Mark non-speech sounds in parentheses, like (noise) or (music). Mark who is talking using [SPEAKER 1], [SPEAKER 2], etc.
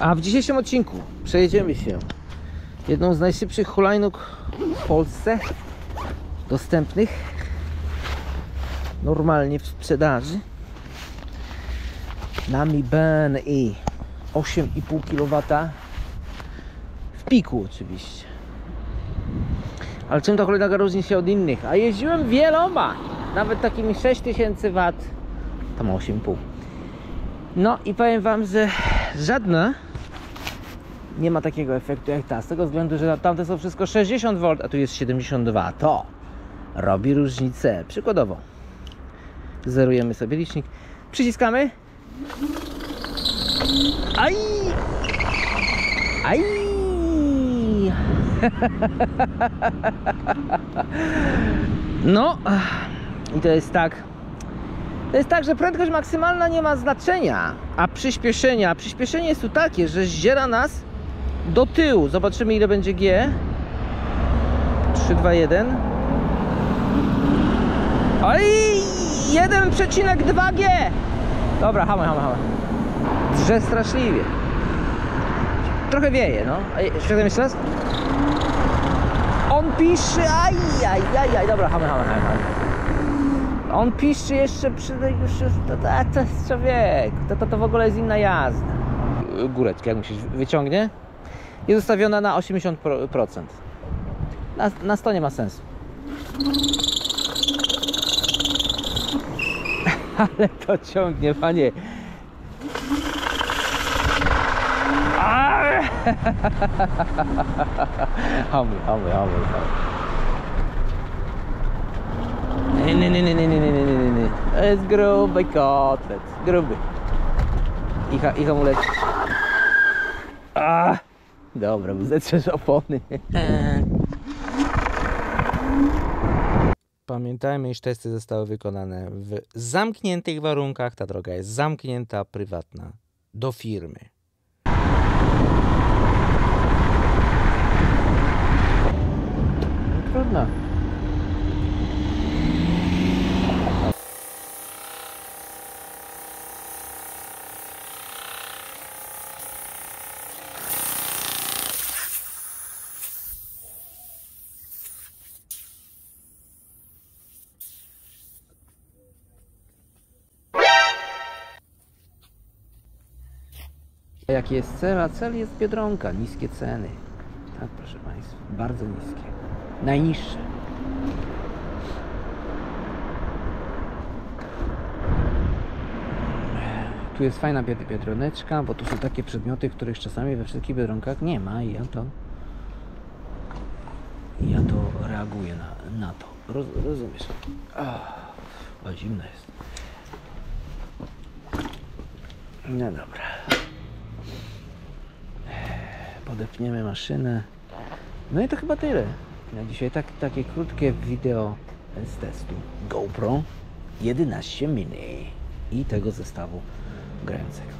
[SPEAKER 1] A w dzisiejszym odcinku przejedziemy się jedną z najszybszych hulajnóg w Polsce dostępnych normalnie w sprzedaży. Nami BNI 8,5 kW w piku oczywiście. Ale czym ta hulajnoga różni się od innych? A jeździłem wieloma! Nawet takimi 6000 W tam 8,5 no i powiem wam, że żadna nie ma takiego efektu jak ta, z tego względu, że tamte są wszystko 60 V, a tu jest 72. To robi różnicę. Przykładowo, zerujemy sobie licznik, przyciskamy. Aj! Aj! (laughs) No, i to jest tak. To jest tak, że prędkość maksymalna nie ma znaczenia, a przyspieszenia, przyspieszenie jest tu takie, że zdziera nas do tyłu. Zobaczymy ile będzie G. 3, 2, 1. Oj, 1,2 G. Dobra, hamuj, hamuj, hamuj. Drze straszliwie. Trochę wieje, no. Świetnie jeszcze raz. On pisze, aj, aj, aj, aj. Dobra, hamuj, hamuj, hamuj. On piszczy jeszcze przy już, to, to, to jest człowiek. To, to, to w ogóle jest inna jazda. Góreczkę, jak musisz wyciągnie. Jest ustawiona na 80%. Na, na 100 nie ma sensu. (laughs) Ale to ciągnie, panie. Hamuj, hamuj, hamuj. Nie, nie, nie, nie, nie, nie, nie, nie, nie, nie. To jest gruby kotlet. Gruby. I, ha, i hamulec. A, dobra, zetrzesz opony. Pamiętajmy, iż testy zostały wykonane w zamkniętych warunkach. Ta droga jest zamknięta, prywatna, do firmy. Jaki jest cel? A cel jest Biedronka, niskie ceny. Tak, proszę Państwa, bardzo niskie. Najniższe. Tu jest fajna bied- biedroneczka, bo tu są takie przedmioty, których czasami we wszystkich biedronkach nie ma i ja to ja to reaguję na, na to. Roz, rozumiesz? Ach, o, zimno jest. No dobra. Podepniemy maszynę. No i to chyba tyle. Na dzisiaj tak, takie krótkie wideo z testu GoPro 11 mini i tego zestawu grającego.